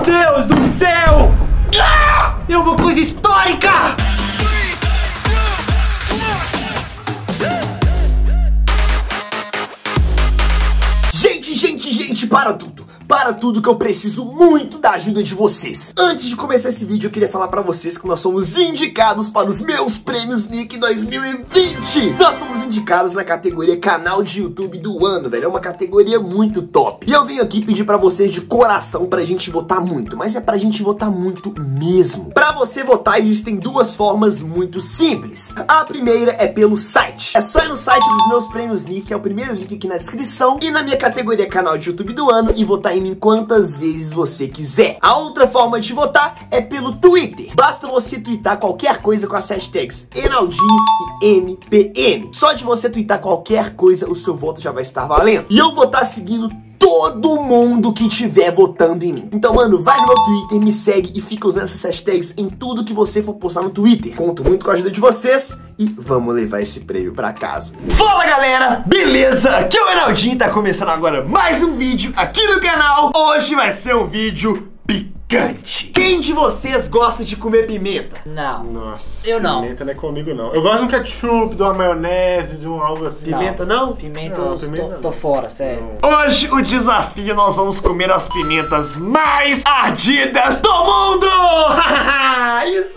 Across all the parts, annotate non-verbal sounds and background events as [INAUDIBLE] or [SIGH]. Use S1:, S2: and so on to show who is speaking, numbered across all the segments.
S1: Deus do céu! É uma coisa histórica!
S2: Gente, gente, gente, para tudo. Para tudo que eu preciso muito da ajuda de vocês. Antes de começar esse vídeo, eu queria falar pra vocês que nós somos indicados para os meus prêmios Nick 2020. Nós somos indicados na categoria canal de YouTube do ano, velho. É uma categoria muito top. E eu venho aqui pedir pra vocês de coração pra gente votar muito, mas é pra gente votar muito mesmo. Pra você votar, existem duas formas muito simples. A primeira é pelo site. É só ir no site dos meus prêmios Nick, é o primeiro link aqui na descrição, e na minha categoria canal de YouTube do ano, e votar em quantas vezes você quiser. A outra forma de votar é pelo Twitter. Basta você twittar qualquer coisa com as hashtags Enaldinho e MPM. Só de você twittar qualquer coisa, o seu voto já vai estar valendo. E eu vou estar seguindo todo mundo que estiver votando em mim. Então, mano, vai no meu Twitter, me segue e fica usando essas hashtags em tudo que você for postar no Twitter. Conto muito com a ajuda de vocês e vamos levar esse prêmio pra casa.
S1: Fala galera, beleza? Aqui é o Enaldinho, tá começando agora mais um vídeo aqui no canal. Hoje vai ser um vídeo picante. Quem de vocês gosta de comer pimenta?
S3: Não.
S4: Nossa,
S3: Eu não.
S4: Pimenta não é comigo, não. Eu gosto de um ketchup, de uma maionese, de um algo assim.
S1: Pimenta não?
S3: Pimenta,
S4: Não, pimenta
S3: tô,
S4: não.
S3: tô fora, sério.
S1: Hoje o desafio nós vamos comer as pimentas mais ardidas do mundo! [LAUGHS] Isso!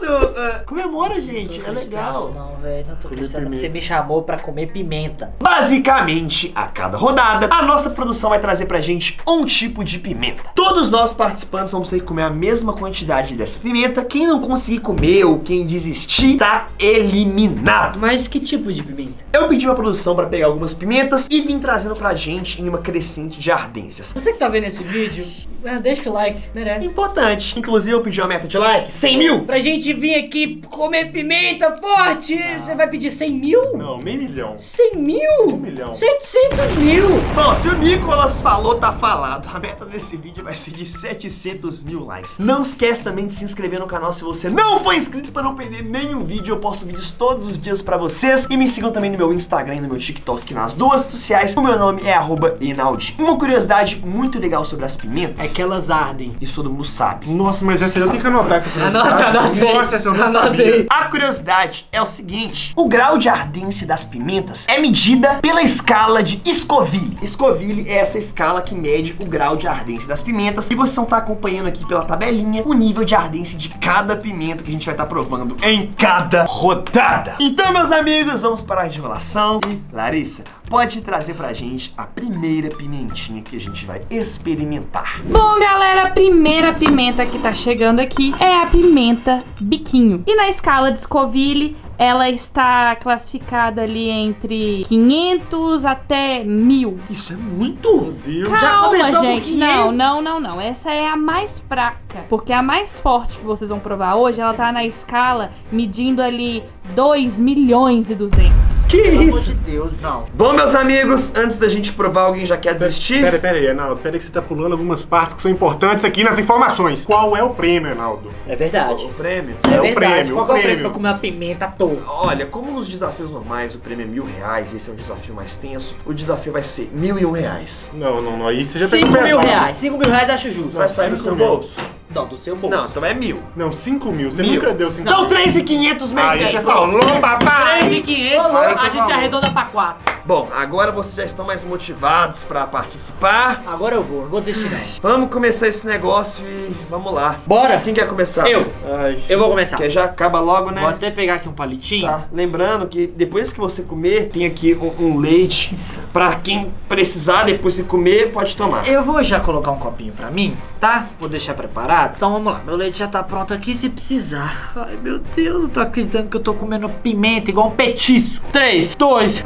S1: comemora, gente, é legal.
S3: Não, velho, não tô acreditando. Você me chamou pra comer pimenta.
S1: Basicamente, a cada rodada, a nossa produção vai trazer pra gente um tipo de pimenta. Todos nós participantes vamos ter que comer a mesma quantidade dessa pimenta. Quem não conseguir comer ou quem desistir, tá eliminado.
S5: Mas que tipo de pimenta?
S1: Eu pedi uma produção pra pegar algumas pimentas e vim trazendo pra gente em uma crescente de ardências.
S5: Você que tá vendo esse vídeo, ah, deixa o like, merece.
S1: Importante. Inclusive, eu pedi uma meta de like: 100 mil.
S5: Pra gente vir aqui comer pimenta forte, você vai pedir 100 mil?
S4: Não, meio milhão.
S5: 100
S4: Um
S5: mil?
S4: milhão.
S5: 700 mil?
S1: Bom, se o Nicolas falou, tá falado. A meta desse vídeo vai ser de 700 mil likes. Não esquece também de se inscrever no canal se você não for inscrito para não perder nenhum vídeo. Eu posto vídeos todos os dias pra vocês. E me sigam também no meu Instagram e no meu TikTok, que nas duas sociais. O meu nome é arroba Enaldi. Uma curiosidade muito legal sobre as pimentas.
S5: É que elas ardem.
S1: Isso todo mundo sabe.
S4: Nossa, mas essa eu tenho que anotar essa curiosidade.
S5: Anota, anotei.
S4: Nossa, essa eu não
S5: Anotei.
S4: sabia.
S1: A curiosidade é o seguinte: o grau de ardência das pimentas é medida pela escala de Scoville. Scoville é essa escala que mede o grau de ardência das pimentas. E vocês vão estar acompanhando aqui pela tabelinha o nível de ardência de cada pimenta que a gente vai estar provando em cada rodada. Então, meus amigos, vamos parar de enrolação. E Larissa, pode trazer pra gente a primeira pimentinha que a gente vai experimentar.
S6: Bom, galera, a primeira pimenta que tá chegando aqui é a pimenta biquinho. E na escala de Scoville, ela está classificada ali entre 500 até 1000.
S1: Isso é muito!
S4: Deus.
S6: Calma,
S5: começou com
S6: gente.
S5: 500?
S6: Não, não, não, não. Essa é a mais fraca. Porque a mais forte que vocês vão provar hoje, ela tá na escala medindo ali 2 milhões e 200.
S1: Que
S3: Pelo amor
S1: isso?
S3: de Deus, não.
S1: Bom, meus amigos, antes da gente provar, alguém já quer desistir?
S4: Pera, pera aí, Enaldo. Pera aí que você tá pulando algumas partes que são importantes aqui nas informações. Qual é o prêmio, Enaldo?
S3: É verdade.
S1: O prêmio?
S3: É,
S4: É o
S3: verdade.
S4: prêmio,
S3: Qual
S4: o
S3: que é o prêmio
S4: prêmio.
S3: pra comer uma pimenta à
S1: Olha, como nos desafios normais o prêmio é mil reais, esse é um desafio mais tenso, o desafio vai ser mil e um reais.
S4: Não, não, não. Aí você já
S3: 5
S4: pegou
S3: mil reais. 5 mil reais acho justo.
S1: Vai sair do seu
S4: cinco
S1: bolso?
S3: Não, do seu bolso.
S1: Não, então é mil.
S4: Não, 5 mil. Você
S1: Mil.
S4: nunca deu 5
S1: Então 3,500 mesmo.
S4: Aí você falou, papai!
S3: 3,500,
S4: Aí
S3: a
S4: você
S3: gente
S4: falou.
S3: arredonda pra 4.
S1: Bom, agora vocês já estão mais motivados pra participar.
S3: Agora eu vou, não vou desistir não.
S1: Vamos começar esse negócio e vamos lá.
S3: Bora?
S1: Quem quer começar?
S3: Eu.
S4: Ai,
S3: Eu vou começar.
S1: Que já acaba logo, né?
S3: Vou até pegar aqui um palitinho.
S1: Tá, lembrando que depois que você comer, tem aqui um, um leite pra quem precisar depois de comer, pode tomar.
S3: Eu vou já colocar um copinho pra mim, tá? Vou deixar preparado. Então vamos lá, meu leite já tá pronto aqui se precisar. Ai meu Deus, eu tô acreditando que eu tô comendo pimenta igual um petisco. 3, 2, 1.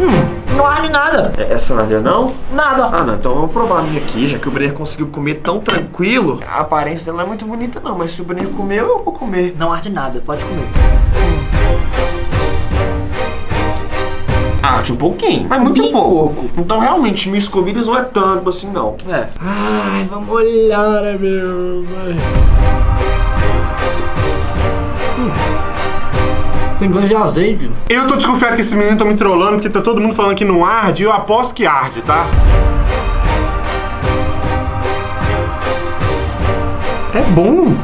S3: Hum, não arde nada.
S1: É- Essa não é não?
S3: Nada.
S1: Ah, não, então vamos provar a minha aqui, já que o Brenner conseguiu comer tão tranquilo. A aparência dela não é muito bonita, não, mas se o Brenner comeu, eu vou comer.
S3: Não arde nada, pode comer.
S1: Arde um pouquinho, mas muito
S3: Bem
S1: pouco. Então, realmente, mil escovilhas não é tanto assim, não.
S3: É.
S5: Ai, vamos olhar, né, meu?
S3: Tem gosto de azeite.
S4: Eu tô desconfiado que esses meninos estão me trollando porque tá todo mundo falando que não arde e eu aposto que arde, tá? É bom.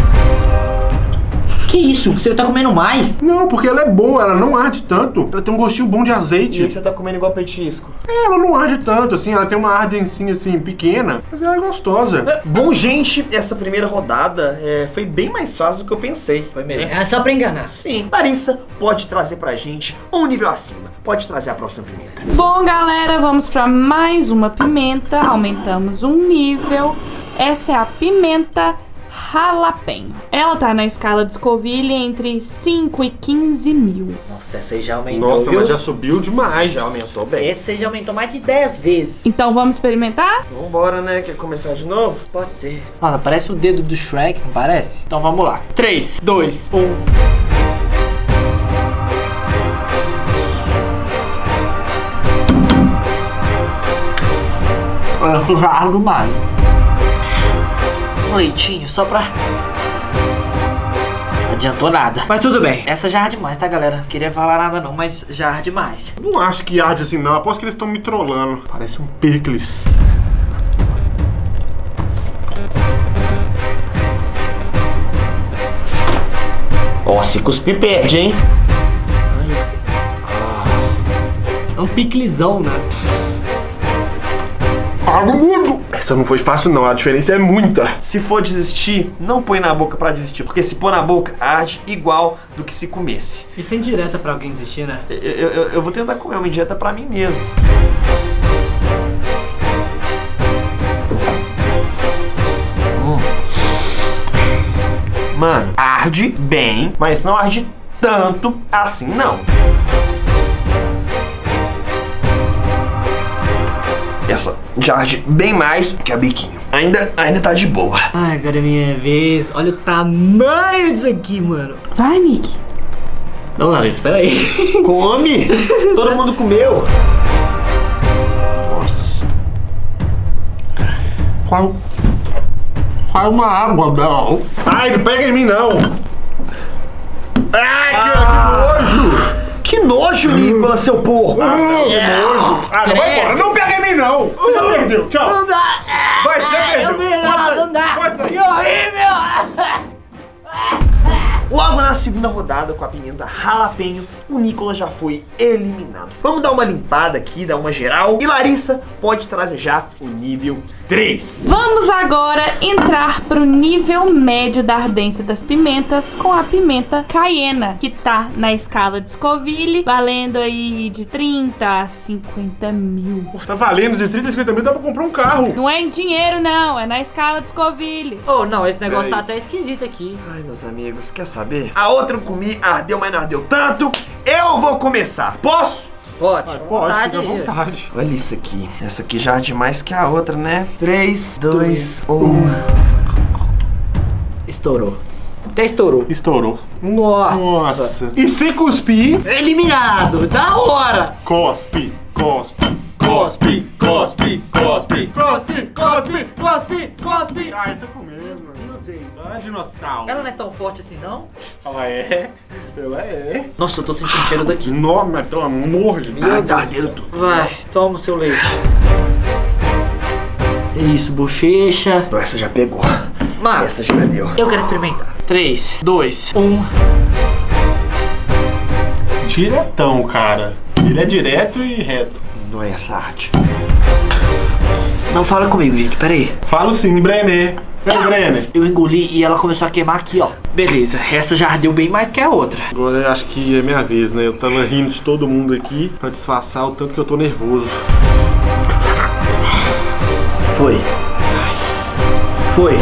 S3: Que isso? Você tá comendo mais?
S4: Não, porque ela é boa, ela não arde tanto. Ela tem um gostinho bom de azeite.
S1: E você tá comendo igual petisco.
S4: É, ela não arde tanto, assim, ela tem uma ardencinha assim pequena, mas ela é gostosa.
S1: Bom, gente, essa primeira rodada é, foi bem mais fácil do que eu pensei.
S3: Foi mesmo.
S5: É só pra enganar.
S1: Sim, Larissa pode trazer pra gente um nível acima. Pode trazer a próxima pimenta.
S6: Bom, galera, vamos pra mais uma pimenta. Aumentamos um nível. Essa é a pimenta jalapeno. Ela tá na escala de Scoville entre 5 e 15 mil.
S3: Nossa, essa aí já aumentou,
S4: Nossa,
S3: viu?
S4: mas já subiu demais.
S1: Já aumentou bem.
S3: Esse aí já aumentou mais de 10 vezes.
S6: Então vamos experimentar?
S1: Vambora, né? Quer começar de novo?
S3: Pode ser. Nossa, parece o dedo do Shrek, não parece? Então vamos lá. 3, 2, 1. Algo mais. Um leitinho só pra. Não adiantou nada. Mas tudo bem. Essa já arde demais, tá, galera? Não queria falar nada não, mas já arde demais.
S4: Não acho que arde assim, não. Aposto que eles estão me trollando. Parece um picles.
S1: Ó, se cuspir perde, hein?
S5: É um piclizão, né?
S4: Mudo. Essa não foi fácil, não. A diferença é muita.
S1: Se for desistir, não põe na boca pra desistir, porque se pôr na boca, arde igual do que se comesse.
S5: Isso é indireta pra alguém desistir, né?
S1: Eu, eu- eu- vou tentar comer uma indireta pra mim mesmo. Hum. Mano, arde bem, mas não arde tanto assim, não. Arde bem mais que a biquinho. Ainda, ainda tá de boa.
S5: Ai, agora é minha vez. Olha o tamanho disso aqui, mano.
S6: Vai, Nick.
S5: Não, Larissa, espera aí. [LAUGHS]
S1: Come! Todo mundo comeu. Nossa.
S4: Faz, faz uma água, Bel. Ai, não pega em mim, não. Que nojo,
S1: Nicolas, seu porco!
S4: Que nojo. Ah, não vai embora. Não pega em mim, não. Você já perdeu. Tchau.
S3: Não dá!
S4: Vai, você já perdeu.
S3: Eu
S4: sair,
S3: não dá!
S4: pode sair.
S3: Que horrível!
S1: Logo na segunda rodada, com a pimenta jalapeno, o Nicolas já foi eliminado. Vamos dar uma limpada aqui, dar uma geral. E Larissa pode trazer já o nível 3.
S6: Vamos agora entrar pro nível médio da ardência das pimentas com a pimenta caiena, que tá na escala de Scoville, valendo aí de 30 a 50 mil.
S4: Tá valendo de 30 a 50 mil, dá pra comprar um carro.
S6: Não é em dinheiro, não, é na escala de Scoville.
S3: Oh, não, esse negócio
S4: Peraí.
S3: tá até esquisito aqui.
S1: Ai, meus amigos, quer saber? A outra eu comi, ardeu, mas não ardeu tanto. Eu vou começar. Posso?
S3: Pode,
S4: Pode,
S3: vontade
S4: fica à vontade.
S1: Olha isso aqui. Essa aqui já arde mais que a outra, né? 3, 2, 1.
S3: Estourou. Até estourou.
S4: Estourou.
S3: Nossa.
S4: Nossa. E se cuspir,
S3: Eliminado, da hora.
S4: cospe, cospe, cospe, cospe, cospe, cospe, cospe,
S3: cospe, cospe.
S4: Ai, tô com medo, mano.
S3: Não sei.
S4: Ah, dinossauro.
S3: Ela não é tão forte assim, não?
S4: Ela é. Ela é.
S3: Nossa, eu tô sentindo o cheiro daqui.
S4: Enorme, mas pelo amor de Deus.
S1: Ah, tá ardendo tudo.
S3: Vai, toma o seu leite. Isso, bochecha.
S1: Então essa já pegou.
S3: Mano,
S1: Essa já deu.
S3: eu quero experimentar. 3, 2, 1.
S4: Diretão, cara. Ele é direto e reto.
S1: Não é essa arte.
S3: Não fala comigo, gente, pera aí.
S4: Falo sim, Brenner. Vem, Brenner.
S3: Eu engoli e ela começou a queimar aqui, ó. Beleza, essa já ardeu bem mais que a outra.
S4: Agora eu acho que é minha vez, né? Eu tava rindo de todo mundo aqui pra disfarçar o tanto que eu tô nervoso.
S3: Foi. Foi.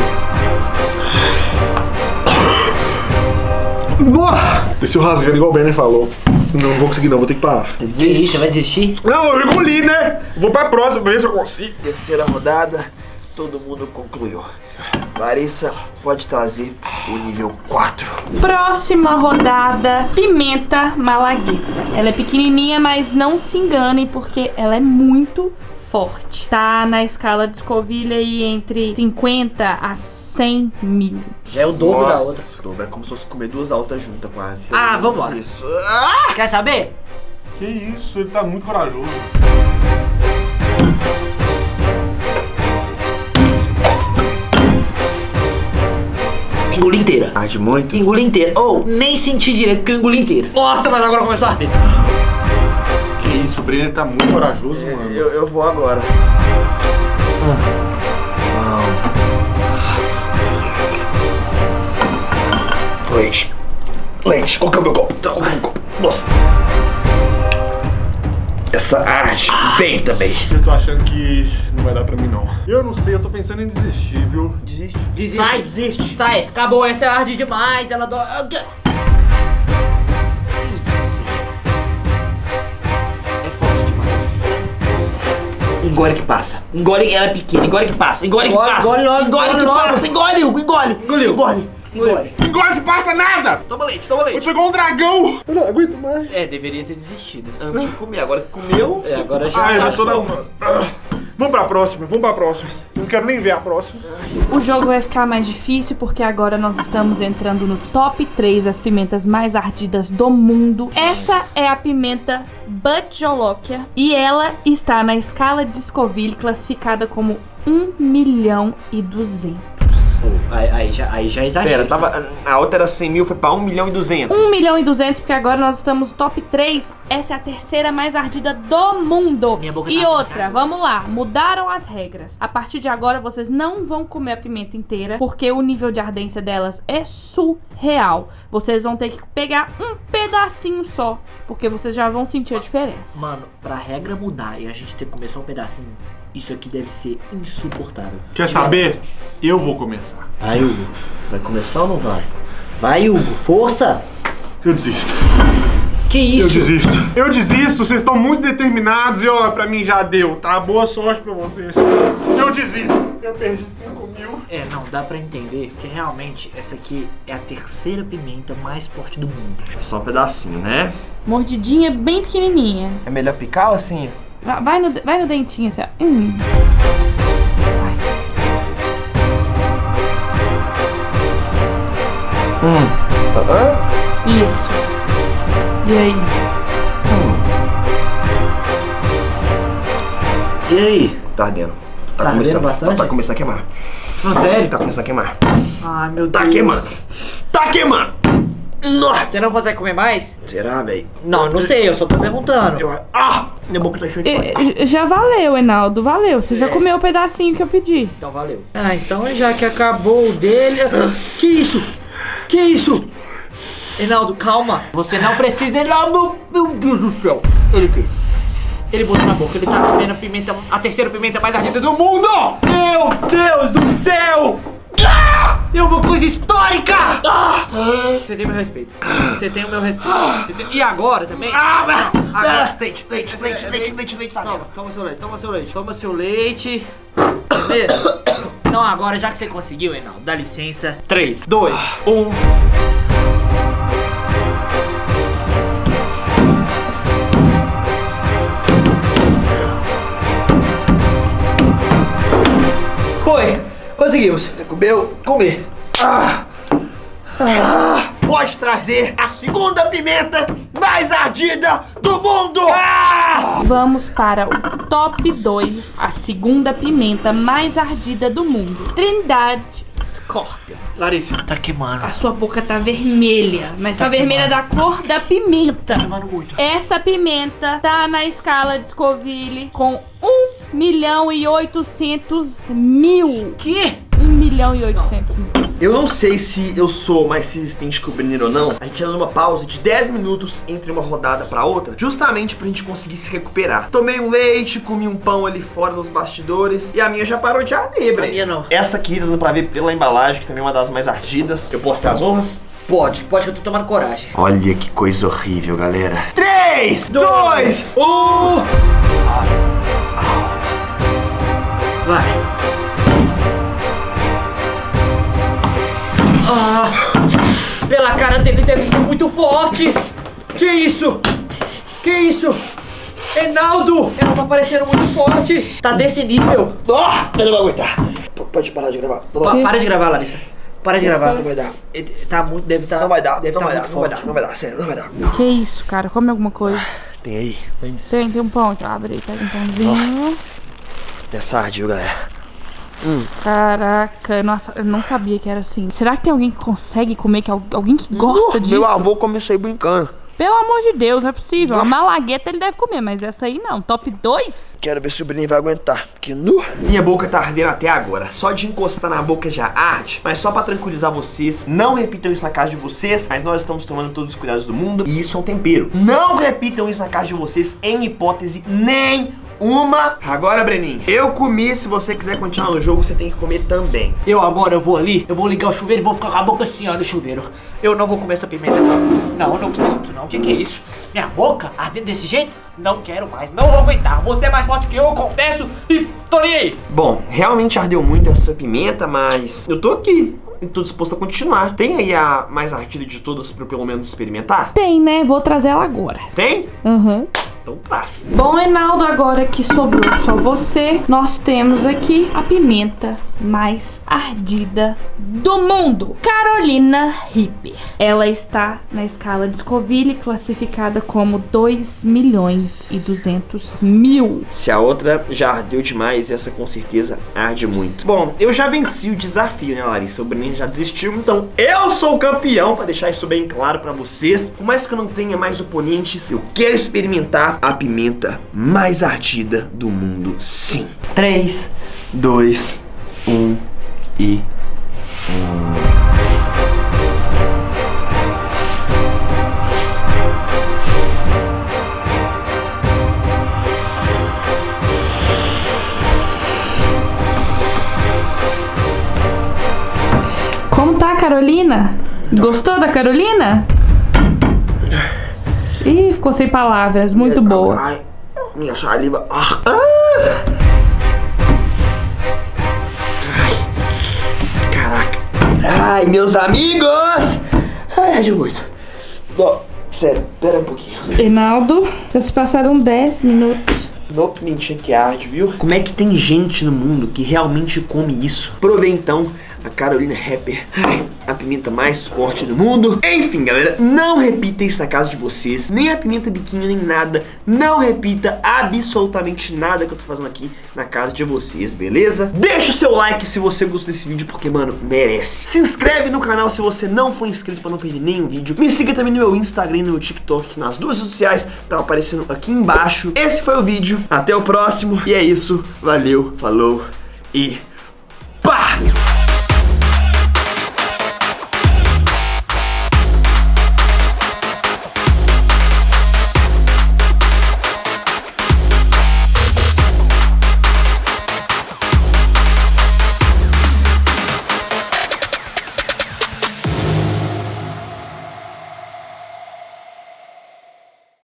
S4: Esse eu rasgando igual o Brenner falou. Não vou conseguir não, vou ter que parar.
S3: Você vai desistir?
S4: Não, eu engoli, né? Vou pra próxima, ver se eu consigo.
S1: Terceira rodada, todo mundo concluiu. Larissa pode trazer o nível 4.
S6: Próxima rodada, pimenta malagueta. Ela é pequenininha, mas não se enganem porque ela é muito forte. Tá na escala de Scoville aí entre 50 a 100 mil.
S3: Já é o dobro da outra.
S1: Nossa, dobra é como se fosse comer duas da outra junta quase.
S3: Ah, vambora.
S1: Isso. Ah!
S3: Quer saber?
S4: Que isso, ele tá muito corajoso.
S3: Engoli inteira.
S1: Arde muito.
S3: Engoli inteira. Ou, nem senti direito porque eu engoli inteira. Nossa, mas agora começou a arder.
S4: Que isso, o Brenner tá muito corajoso, mano.
S1: Eu, eu vou agora. Ah. Leite. Leite. Qual que é o meu copo? Tá, qual que é o meu copo? Nossa. Essa arde bem também.
S4: Eu tô achando que não vai dar pra mim, não. Eu não sei, eu tô pensando em desistir, viu?
S1: Desiste.
S3: Desiste.
S1: Sai, desiste.
S3: Sai, acabou, essa é arde demais, ela dói. Ah, É forte demais.
S1: Engole que passa. Engole, ela é pequena. Engole que passa. Engole que
S3: Engole,
S1: passa.
S3: engole logo,
S1: engole
S3: engole
S1: que
S3: logo.
S1: passa. Engole, Hugo. Engole. Engole. Engole.
S4: Passa nada!
S3: Toma leite, toma
S4: Eu
S3: leite.
S4: tô igual um dragão! Eu não aguento mais.
S3: É, deveria ter desistido.
S1: Antes de comer. Agora que comeu.
S3: É, agora já.
S4: Ah, eu já tô na. Ah, Vamos pra próxima, vamos pra próxima. Não quero nem ver a próxima.
S6: O jogo vai ficar mais difícil porque agora nós estamos entrando no top 3 das pimentas mais ardidas do mundo. Essa é a pimenta Butjolokia e ela está na escala de Scoville classificada como 1 milhão e 200.
S3: Aí, aí já, aí já exagera.
S1: Pera, tava. A outra era 100 mil, foi pra 1 milhão e 200.
S6: 1 milhão e 200 porque agora nós estamos no top 3. Essa é a terceira mais ardida do mundo.
S3: Minha boca
S6: E
S3: tá
S6: outra,
S3: apertada.
S6: vamos lá, mudaram as regras. A partir de agora vocês não vão comer a pimenta inteira porque o nível de ardência delas é surreal. Vocês vão ter que pegar um pedacinho só, porque vocês já vão sentir a diferença.
S3: Mano, pra regra mudar e a gente ter que comer só um pedacinho, isso aqui deve ser insuportável.
S4: Quer saber? Eu vou começar.
S3: Vai, Hugo. Vai começar ou não vai? Vai, Hugo. Força!
S4: Eu desisto.
S3: Que
S4: Eu
S3: isso?
S4: desisto. Eu desisto, vocês estão muito determinados e ó, pra mim já deu, tá? Boa sorte pra vocês. Eu desisto. Eu perdi 5 mil.
S3: É, não, dá pra entender que realmente essa aqui é a terceira pimenta mais forte do mundo.
S1: Só um pedacinho, né?
S6: Mordidinha bem pequenininha.
S1: É melhor picar ou assim?
S6: Va- Vai no, vai no dentinho assim, ó. Hum. Vai. Isso. E aí?
S3: E aí?
S1: Tá ardendo. Tá,
S3: Tá
S1: começando.
S3: bastante?
S1: Tá, tá começando a queimar.
S3: Sério?
S1: Tá começando a queimar.
S3: Ai, meu
S1: Tá
S3: Deus.
S1: queimando. Tá queimando. Nossa.
S3: Você não consegue comer mais?
S1: Será, velho?
S3: Não, não sei, eu só tô perguntando.
S1: Eu... Ah! Minha boca tá cheia de
S6: Já valeu, Enaldo, valeu. Você já
S3: É.
S6: comeu o pedacinho que eu pedi.
S3: Então valeu. Ah, então já que acabou o dele. Que isso? Que isso? Reinaldo, calma. Você não precisa, Reinaldo. Meu Deus do céu. Ele fez. Ele botou na boca, ele tá comendo a pimenta, a terceira pimenta mais ardida do mundo! Meu Deus do céu! Ah! É uma coisa histórica! Ah! Você tem meu respeito. Você tem o meu respeito. Tem- E agora também?
S1: Ah,
S3: Não, agora.
S1: Leite, leite, leite, leite, leite, leite, tá
S3: Toma, toma seu leite, toma seu leite, toma seu leite. Beleza? Então agora, já que você conseguiu, Reinaldo, dá licença. 3, 2, 1. Foi! Conseguimos!
S1: Você comeu?
S3: Comer!
S1: Ah! Ah! Pode trazer a segunda pimenta mais ardida do mundo! Ah!
S6: Vamos para o top 2, a segunda pimenta mais ardida do mundo. Trindade Scorpion.
S3: Larissa, tá queimando.
S6: A sua boca tá vermelha, mas tá,
S3: Tá
S6: vermelha da cor da pimenta.
S3: queimando muito.
S6: Essa pimenta tá na escala de Scoville com 1 milhão e 800 mil.
S3: Que?
S6: 1 milhão e 800 mil.
S1: Eu não sei se eu sou mais resistente que o Brenner ou não. A gente anda numa pausa de 10 minutos entre uma rodada pra outra, justamente pra gente conseguir se recuperar. Tomei um leite, comi um pão ali fora nos bastidores e a minha já parou de arder,
S3: A
S1: Brenner.
S3: minha não.
S1: Essa aqui, dando pra ver pela embalagem, que também é uma das mais ardidas. Eu posso ter as honras?
S3: Pode, pode que eu tô tomando coragem.
S1: Olha que coisa horrível, galera. 3, 2, 1.
S3: Vai. Ah, pela cara dele deve ser muito forte. Que isso? Que isso? Reinaldo! Ela tá parecendo muito forte. Tá desse nível.
S1: Oh, eu não vou aguentar.
S2: pode parar de gravar.
S3: Pa- para de gravar, Larissa. Para de gravar.
S2: não vai dar.
S3: Ele Tá muito, deve tá,
S2: Não vai dar,
S3: deve
S2: não
S3: tá
S2: vai dar, não vai dar, não vai dar, sério, não vai dar.
S6: Que isso, cara? Come alguma coisa.
S2: Tem aí,
S6: Tem, tem um pão. Abre aí, pega um pãozinho.
S2: é sardio, galera.
S6: Caraca, nossa, eu não sabia que era assim. Será que tem alguém que consegue comer? Que al- alguém que gosta
S2: Uh,
S6: disso?
S2: Meu avô começou aí brincando.
S6: Pelo amor de Deus, não é possível. A malagueta ele deve comer, mas essa aí não. Top 2?
S2: Quero ver se o Bruninho vai aguentar. Porque nu.
S1: Minha boca tá ardendo até agora. Só de encostar na boca já arde. Mas só pra tranquilizar vocês, não repitam isso na casa de vocês. Mas nós estamos tomando todos os cuidados do mundo. E isso é um tempero. Não repitam isso na casa de vocês em hipótese nenhuma. Agora, Breninho, eu comi. Se você quiser continuar no jogo, você tem que comer também.
S3: Eu agora eu vou ali, eu vou ligar o chuveiro e vou ficar com a boca assim, ó, no chuveiro. Eu não vou comer essa pimenta. Não, eu não preciso disso não. O que, que é isso? Minha boca ardendo desse jeito? Não quero mais, não vou aguentar. Você é mais forte que eu, eu confesso. E tô nem aí.
S1: Bom, realmente ardeu muito essa pimenta, mas eu tô aqui. E tô disposto a continuar. Tem aí a mais ardida de todas pra eu pelo menos experimentar?
S6: Tem, né? Vou trazer ela agora.
S1: Tem?
S6: Uhum.
S1: Então traz.
S6: Bom, Reinaldo, agora que sobrou só você, nós temos aqui a pimenta mais ardida do mundo. Carolina Reaper. Ela está na escala de Scoville, classificada como 2 milhões e 200 mil.
S1: Se a outra já ardeu demais, essa com certeza arde muito. Bom, eu já venci o desafio, né, Larissa? O Breninho já desistiu, então eu sou o campeão, pra deixar isso bem claro pra vocês. Por mais que eu não tenha mais oponentes, eu quero experimentar a pimenta mais ardida do mundo, sim. 3, 2, 1 e...
S6: Como tá, Carolina? Gostou da Carolina? Ih, ficou sem palavras. Muito boa.
S2: Ai, minha saliva. Ah,
S1: Caraca.
S2: Ai, meus amigos! Ai, arde muito. Ó, sério, pera um pouquinho.
S6: Reinaldo, já se passaram 10 minutos.
S1: No pimentinha que arde, viu? Como é que tem gente no mundo que realmente come isso? Provei então a Carolina Rapper, a pimenta mais forte do mundo. Enfim, galera, não repita isso na casa de vocês, nem a pimenta biquinho, nem nada. Não repita absolutamente nada que eu tô fazendo aqui na casa de vocês, beleza? Deixa o seu like se você gostou desse vídeo, porque, mano, merece. Se inscreve no canal se você não for inscrito pra não perder nenhum vídeo. Me siga também no meu Instagram e no meu TikTok, nas duas redes sociais, tá aparecendo aqui embaixo. Esse foi o vídeo, até o próximo. E é isso, valeu, falou e...